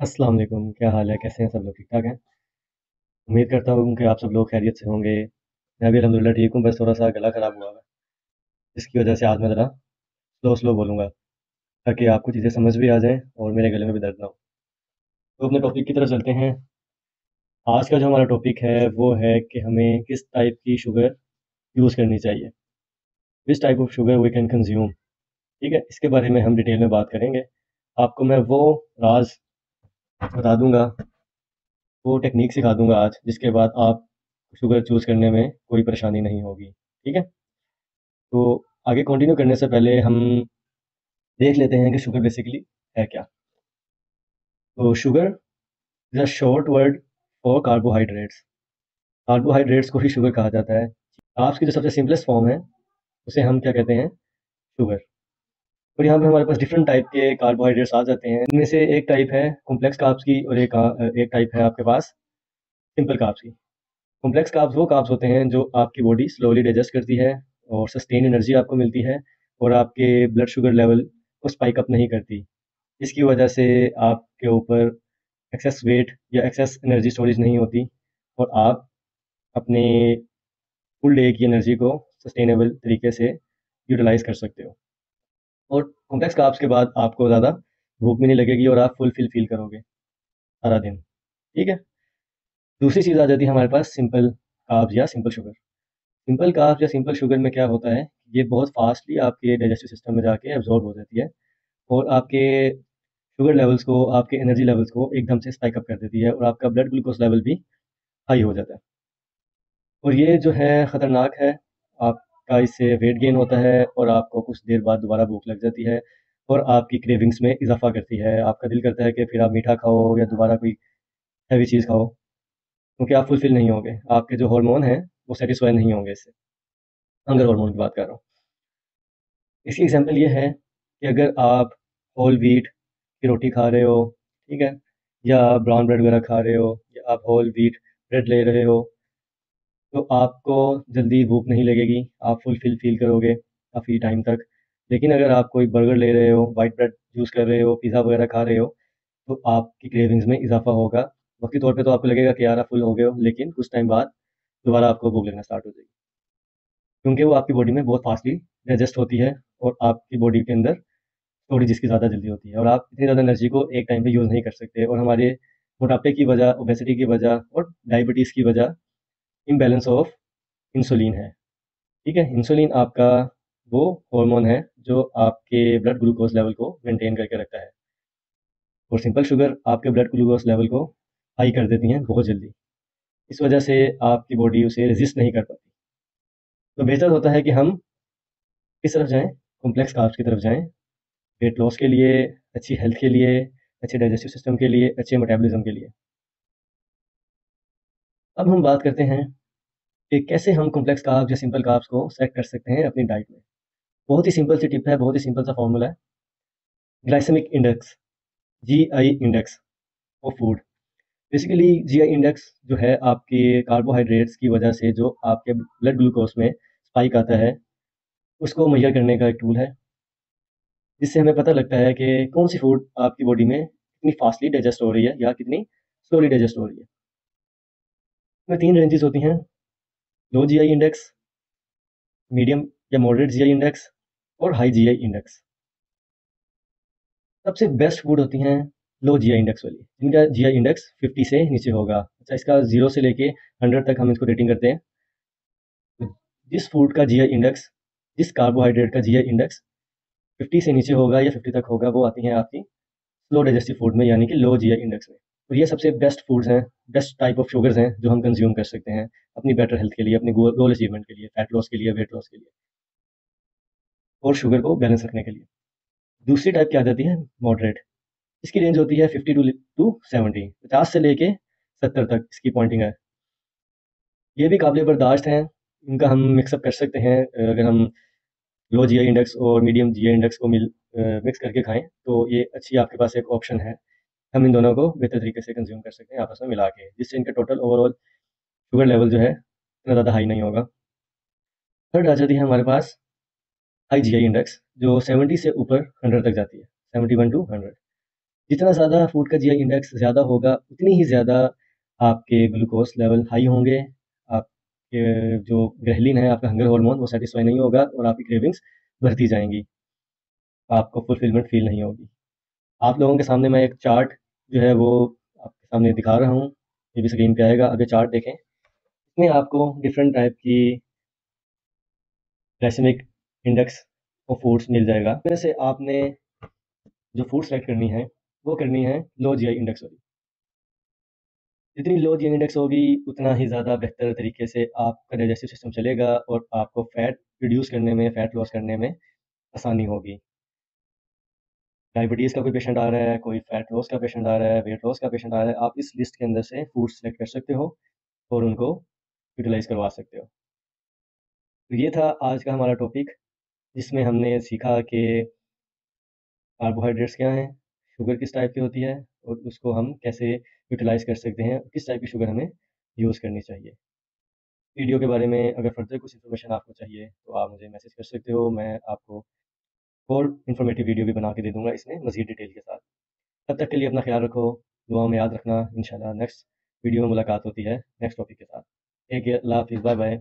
अस्सलाम वालेकुम क्या हाल है? कैसे हैं सब लोग? ठीक ठाक हैं? उम्मीद करता हूँ कि आप सब लोग खैरियत से होंगे। मैं भी अलहमदिल्ला ठीक हूँ, बस थोड़ा सा गला ख़राब हुआ है। इसकी वजह से आज मैं ज़रा स्लो स्लो बोलूँगा, ताकि आपको चीज़ें समझ भी आ जाएँ और मेरे गले में भी दर्द ना हो। तो अपने टॉपिक की तरफ़ चलते हैं। आज का जो हमारा टॉपिक है, वो है कि हमें किस टाइप की शुगर यूज़ करनी चाहिए। Which type of sugar we can consume ठीक है, इसके बारे में हम डिटेल में बात करेंगे। आपको मैं वो राज बता दूँगा। वो टेक्निक सिखा दूँगा आज, जिसके बाद आप शुगर चूज़ करने में कोई परेशानी नहीं होगी, ठीक है? तो आगे कंटिन्यू करने से पहले हम देख लेते हैं कि शुगर बेसिकली है क्या। तो sugar is a short word for carbohydrates carbohydrates को ही शुगर कहा जाता है। कार्ब्स की जो सबसे सिंपलेस्ट फॉर्म है, उसे हम क्या कहते हैं? शुगर और यहाँ पे हमारे पास डिफरेंट टाइप के कार्बोहाइड्रेट्स आ जाते हैं। इनमें से एक टाइप है कॉम्प्लेक्स कार्ब्स की और एक एक टाइप है आपके पास सिंपल कार्ब्स की। कॉम्प्लेक्स कार्ब्स वो कार्ब्स होते हैं जो आपकी बॉडी स्लोली डाइजेस्ट करती है और सस्टेन एनर्जी आपको मिलती है और आपके ब्लड शुगर लेवल को स्पाइक अप नहीं करती। इसकी वजह से आपके ऊपर एक्सेस वेट या एक्सेस एनर्जी स्टोरेज नहीं होती और आप अपने फुल डे की एनर्जी को सस्टेनेबल तरीके से यूटिलाइज कर सकते हो। और कॉम्प्लेक्स कार्ब्स के बाद आपको ज़्यादा भूख भी नहीं लगेगी और आप फुल फिल करोगे सारा दिन। ठीक है? दूसरी चीज़ आ जाती है हमारे पास सिंपल कार्ब्स या सिंपल शुगर सिंपल कार्ब्स या सिंपल शुगर में क्या होता है ये बहुत फास्टली आपके डाइजेस्टिव सिस्टम में जाके एब्जॉर्ब हो जाती है और आपके शुगर लेवल्स को, आपके एनर्जी लेवल्स को एकदम से स्पाइक अप कर देती है और आपका ब्लड ग्लूकोज लेवल भी हाई हो जाता है। और ये जो है ख़तरनाक है, आप का इससे वेट गेन होता है और आपको कुछ देर बाद दोबारा भूख लग जाती है और आपकी क्रेविंग्स में इजाफा करती है। आपका दिल करता है कि फिर आप मीठा खाओ या दोबारा कोई हैवी चीज़ खाओ, क्योंकि आप फुलफिल नहीं होंगे। आपके जो हार्मोन हैं, वो सेटिस्फाई नहीं होंगे इससे। हंगर हार्मोन की बात कर रहा हूँ। इसकी एग्जांपल ये है कि अगर आप होल वीट की रोटी खा रहे हो, ठीक है, या ब्राउन ब्रेड वगैरह खा रहे हो, या आप होल वीट ब्रेड ले रहे हो तो आपको जल्दी भूख नहीं लगेगी, आप फुलफिल फील करोगे काफ़ी टाइम तक। लेकिन अगर आप कोई बर्गर ले रहे हो वाइट ब्रेड यूज़ कर रहे हो पिज़्ज़ा वगैरह खा रहे हो तो आपकी क्रेविंग्स में इजाफा होगा। वक्ती तौर पे तो आपको लगेगा कि यार फुल हो गए हो, लेकिन कुछ टाइम बाद दोबारा आपको भूख लगना स्टार्ट हो जाएगी। क्योंकि वो आपकी बॉडी में बहुत फास्टली डाइजेस्ट होती है और आपकी बॉडी के अंदर स्टोरेज इसकी ज़्यादा जल्दी होती है और आप इतनी ज़्यादा एनर्जी को एक टाइम पे यूज़ नहीं कर सकते और हमारे मोटापे की वजह ओबेसिटी की वजह और डायबिटीज़ की वजह इम्बैलेंस ऑफ़ इंसुलिन है। ठीक है? इंसुलिन आपका वो हार्मोन है जो आपके ब्लड ग्लूकोज लेवल को मेंटेन करके रखता है। और सिंपल शुगर आपके ब्लड ग्लूकोज लेवल को हाई कर देती हैं बहुत जल्दी। इस वजह से आपकी बॉडी उसे रेजिस्ट नहीं कर पाती। तो बेहतर होता है कि हम किस तरफ़ जाएँ कॉम्प्लेक्स कार्ब्स की तरफ़ जाएँ वेट लॉस के लिए, अच्छी हेल्थ के लिए, अच्छे डाइजेस्टिव सिस्टम के लिए, अच्छे मेटाबॉलिज्म के लिए। अब हम बात करते हैं कि कैसे हम कॉम्प्लेक्स कार्ब्स या सिंपल कार्ब्स को सेट कर सकते हैं अपनी डाइट में। बहुत ही सिंपल सी टिप है, बहुत ही सिंपल सा फॉर्मूला है। Glycaemic index G I index of food basically G I index जो है आपके कार्बोहाइड्रेट्स की वजह से जो आपके ब्लड ग्लूकोज में स्पाइक आता है, उसको मैयर करने का एक टूल है। जिससे हमें पता लगता है कि कौन सी फ़ूड आपकी बॉडी में कितनी फास्टली डाइजेस्ट हो रही है या कितनी स्लोली डाइजेस्ट हो रही है। इसमें तीन रेंजेस होती हैं। Low G I index medium या मॉडरेट जी आई इंडेक्स और हाई जी आई इंडेक्स सबसे बेस्ट फ़ूड होती हैं लो जी आई इंडेक्स वाली। जिनका जी आई इंडेक्स 50 से नीचे होगा। अच्छा इसका ज़ीरो से लेके 100 तक हम इसको रेटिंग करते हैं। जिस फ़ूड का जी आई इंडेक्स जिस कार्बोहाइड्रेट का जी आई इंडेक्स 50 से नीचे होगा या 50 तक होगा, वो आती हैं आपकी स्लो डाइजेस्टिव फ़ूड में, यानी कि लो जी आई इंडेक्स में। और ये सबसे बेस्ट फूड्स हैं बेस्ट टाइप ऑफ़ शुगर्स हैं जो हम कंज्यूम कर सकते हैं अपनी बेटर हेल्थ के लिए, अपनी गोल अचीवमेंट के लिए फैट लॉस के लिए वेट लॉस के लिए और शुगर को बैलेंस रखने के लिए। दूसरी टाइप क्या आ जाती है? मॉडरेट इसकी रेंज होती है फिफ्टी टू टू सेवेंटी पचास से लेके सत्तर तक इसकी पॉइंटिंग है। ये भी काबिल बर्दाश्त हैं, इनका हम मिक्सअप कर सकते हैं अगर हम लो जी इंडेक्स और मीडियम जी इंडेक्स को मिल मिक्स करके खाएँ तो ये अच्छी आपके पास एक ऑप्शन है। हम इन दोनों को बेहतर तरीके से कंज्यूम कर सकते हैं आपस में मिला के, जिससे इनका टोटल ओवरऑल शुगर लेवल जो है इतना ज़्यादा हाई नहीं होगा। थर्ड आ जाती है हमारे पास हाई जी आई इंडेक्स जो 70 से ऊपर 100 तक जाती है 71 टू 100 जितना ज़्यादा फ़ूड का जी आई इंडेक्स ज़्यादा होगा, उतनी ही ज़्यादा आपके ग्लूकोज लेवल हाई होंगे। आपके जो ग्रहलीन है, आपका हंगर हार्मोन वो सेटिस्फाई नहीं होगा और आपकी क्रेविंग्स बढ़ती जाएँगी। आपको फुलफिलमेंट फील नहीं होगी। आप लोगों के सामने मैं एक चार्ट जो है वो आपके सामने दिखा रहा हूँ। ये भी स्क्रीन पे आएगा। ये चार्ट देखें। इसमें आपको डिफरेंट टाइप की ग्लाइसेमिक इंडेक्स और फूड्स मिल जाएगा। वैसे से आपने जो फ़ूड सेलेक्ट करनी है, वो करनी है लो जी आई इंडेक्स वाली। जितनी लो जी इंडेक्स होगी, उतना ही ज़्यादा बेहतर तरीके से आपका डाइजेस्टिव सिस्टम चलेगा और आपको फ़ैट रिड्यूस करने में फ़ैट लॉस करने में आसानी होगी। डायबिटीज़ का कोई पेशेंट आ रहा है, कोई फैट लॉस का पेशेंट आ रहा है, वेट लॉस का पेशेंट आ रहा है, आप इस लिस्ट के अंदर से फ़ूड सेलेक्ट कर सकते हो और उनको यूटिलाइज़ करवा सकते हो। तो ये था आज का हमारा टॉपिक, जिसमें हमने सीखा कि कार्बोहाइड्रेट्स क्या हैं, शुगर किस टाइप की होती है और उसको हम कैसे यूटिलाइज़ कर सकते हैं, किस टाइप की शुगर हमें यूज़ करनी चाहिए। वीडियो के बारे में अगर फर्दर कुछ इन्फॉर्मेशन आपको चाहिए तो आप मुझे मैसेज कर सकते हो, मैं आपको और इन्फॉर्मेटिव वीडियो भी बना के दे दूँगा इसमें, मज़ीद डिटेल के साथ। तब तक के लिए अपना ख्याल रखो दुआ में याद रखना इन नेक्स्ट वीडियो में मुलाकात होती है नेक्स्ट टॉपिक के साथ। एक अल्लाह हाफिज़ बाय बाय